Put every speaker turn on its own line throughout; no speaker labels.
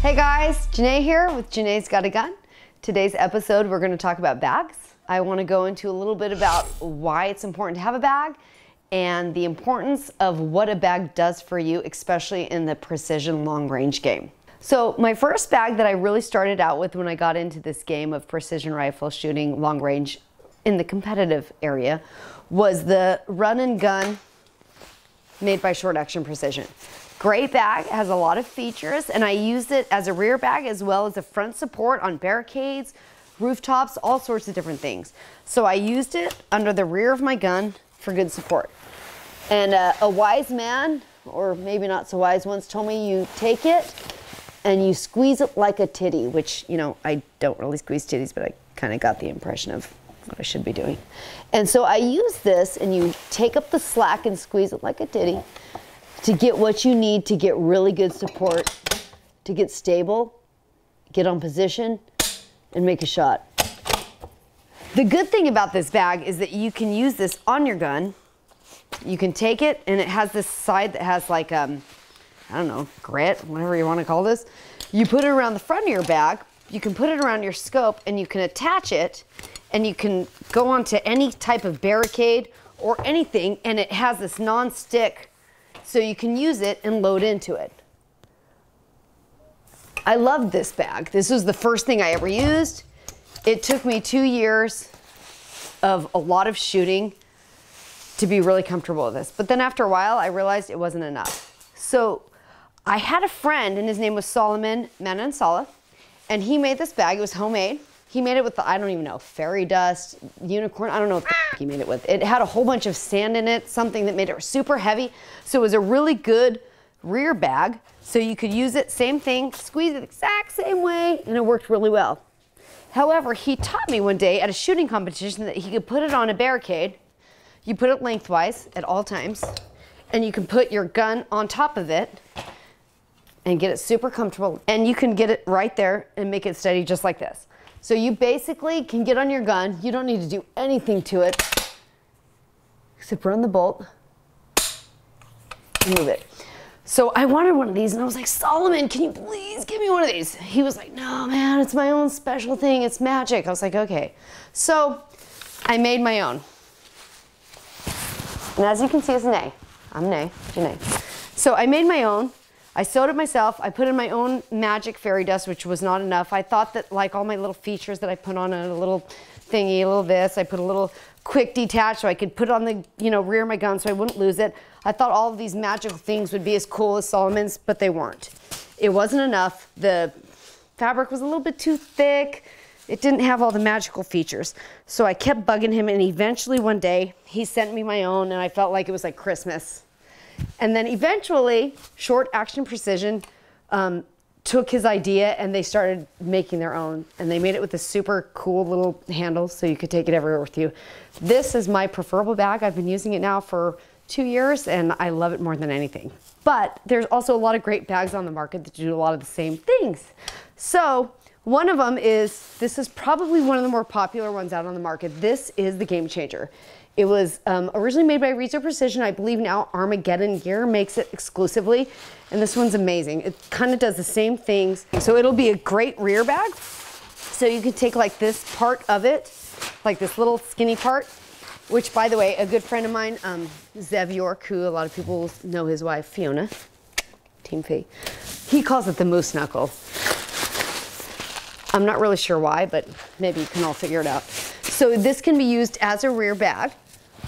Hey guys, Janae here with Janae's Got a Gun. Today's episode, we're going to talk about bags. I want to go into a little bit about why it's important to have a bag and the importance of what a bag does for you, especially in the precision long range game. So, my first bag that I really started out with when I got into this game of precision rifle shooting long range in the competitive area was the run and gun made by Short Action Precision. Great bag, has a lot of features, and I used it as a rear bag as well as a front support on barricades, rooftops, all sorts of different things. So I used it under the rear of my gun for good support. And uh, a wise man, or maybe not so wise, once told me you take it and you squeeze it like a titty, which, you know, I don't really squeeze titties, but I kind of got the impression of what I should be doing. And so I use this and you take up the slack and squeeze it like a ditty to get what you need to get really good support, to get stable, get on position, and make a shot. The good thing about this bag is that you can use this on your gun. You can take it and it has this side that has like, um, I don't know, grit, whatever you want to call this. You put it around the front of your bag, you can put it around your scope and you can attach it and you can go onto any type of barricade or anything and it has this non-stick so you can use it and load into it. I loved this bag. This was the first thing I ever used. It took me two years of a lot of shooting to be really comfortable with this. But then after a while, I realized it wasn't enough. So I had a friend, and his name was Solomon Manansala, and he made this bag. It was homemade. He made it with the, I don't even know, fairy dust, unicorn, I don't know what he made it with. It had a whole bunch of sand in it, something that made it super heavy. So it was a really good rear bag. So you could use it, same thing, squeeze it the exact same way, and it worked really well. However, he taught me one day at a shooting competition that he could put it on a barricade. You put it lengthwise at all times, and you can put your gun on top of it and get it super comfortable. And you can get it right there and make it steady just like this. So you basically can get on your gun. You don't need to do anything to it except run the bolt and move it. So I wanted one of these and I was like, Solomon, can you please give me one of these? He was like, no, man, it's my own special thing. It's magic. I was like, okay. So I made my own. And as you can see, it's an A. I'm an A, Janae. So I made my own. I sewed it myself. I put in my own magic fairy dust, which was not enough. I thought that like all my little features that I put on a little thingy, a little this, I put a little quick detach so I could put on the you know rear my gun so I wouldn't lose it. I thought all of these magical things would be as cool as Solomon's, but they weren't. It wasn't enough. The fabric was a little bit too thick. It didn't have all the magical features. So I kept bugging him and eventually one day he sent me my own and I felt like it was like Christmas. And then eventually, Short Action Precision um, took his idea and they started making their own. And they made it with a super cool little handle so you could take it everywhere with you. This is my preferable bag. I've been using it now for two years and I love it more than anything. But there's also a lot of great bags on the market that do a lot of the same things. So one of them is, this is probably one of the more popular ones out on the market. This is the Game Changer. It was um, originally made by Reasor Precision. I believe now Armageddon Gear makes it exclusively. And this one's amazing. It kind of does the same things. So it'll be a great rear bag. So you can take like this part of it, like this little skinny part, which by the way, a good friend of mine, um, Zev York, who a lot of people know his wife, Fiona, Team Fee, he calls it the moose knuckle. I'm not really sure why, but maybe you can all figure it out. So this can be used as a rear bag.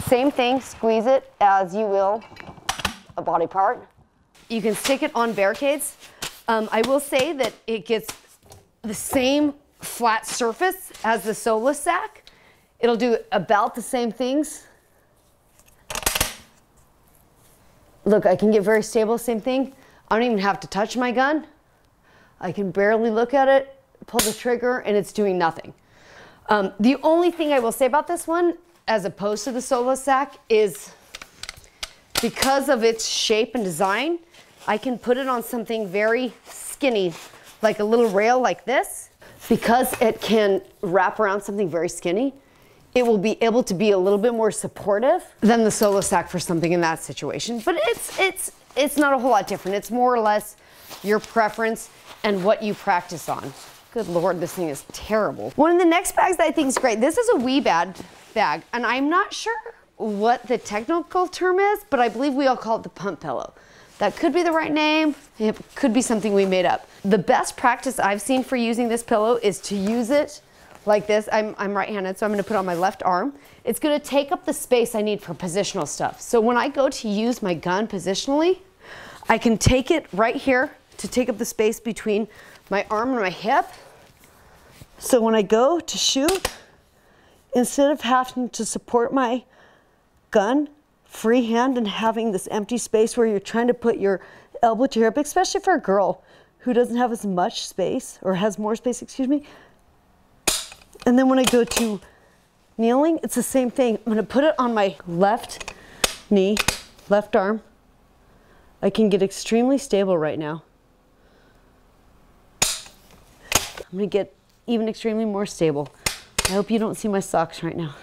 Same thing, squeeze it as you will a body part. You can stick it on barricades. Um, I will say that it gets the same flat surface as the Solo Sack. It'll do about the same things. Look, I can get very stable, same thing. I don't even have to touch my gun. I can barely look at it, pull the trigger, and it's doing nothing. Um, the only thing I will say about this one, as opposed to the Solo Sack, is because of its shape and design, I can put it on something very skinny, like a little rail like this. Because it can wrap around something very skinny, it will be able to be a little bit more supportive than the solo sack for something in that situation. But it's it's it's not a whole lot different. It's more or less your preference and what you practice on. Good Lord, this thing is terrible. One of the next bags that I think is great, this is a Wiebad bag, and I'm not sure what the technical term is, but I believe we all call it the pump pillow. That could be the right name. It could be something we made up. The best practice I've seen for using this pillow is to use it like this. I'm, I'm right-handed, so I'm gonna put on my left arm. It's gonna take up the space I need for positional stuff. So when I go to use my gun positionally, I can take it right here to take up the space between my arm and my hip. So when I go to shoot, instead of having to support my gun freehand and having this empty space where you're trying to put your elbow to your hip, especially for a girl who doesn't have as much space or has more space, excuse me. And then when I go to kneeling, it's the same thing. I'm gonna put it on my left knee, left arm. I can get extremely stable right now. I'm gonna get even extremely more stable. I hope you don't see my socks right now.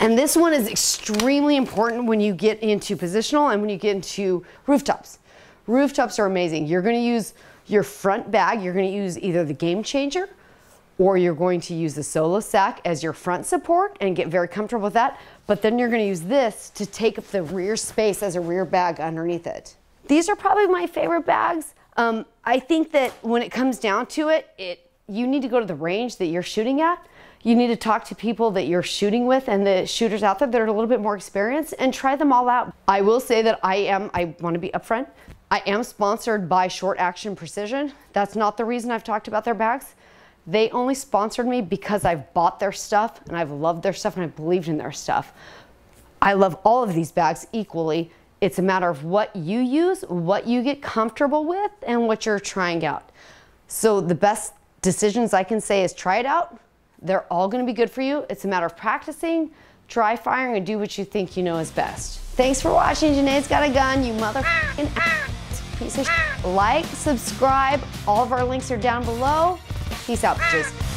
And this one is extremely important when you get into positional and when you get into rooftops. Rooftops are amazing. You're gonna use your front bag, you're gonna use either the Game Changer or you're going to use the solo sack as your front support and get very comfortable with that. But then you're gonna use this to take up the rear space as a rear bag underneath it. These are probably my favorite bags. Um, I think that when it comes down to it, it you need to go to the range that you're shooting at. You need to talk to people that you're shooting with and the shooters out there that are a little bit more experienced and try them all out. I will say that I am, I want to be upfront, I am sponsored by Short Action Precision. That's not the reason I've talked about their bags. They only sponsored me because I've bought their stuff and I've loved their stuff and I've believed in their stuff. I love all of these bags equally. It's a matter of what you use, what you get comfortable with, and what you're trying out. So the best decisions I can say is try it out. They're all gonna be good for you. It's a matter of practicing, try firing, and do what you think you know is best. Thanks for watching. Janae's Got a Gun, you motherfucking piece of. Like, subscribe. All of our links are down below. Peace out, bitches.